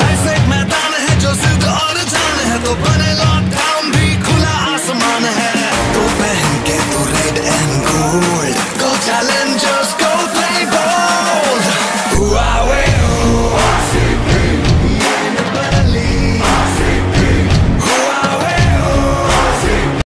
Life ek maidan hai jo siddh aur jaan hai to bane lot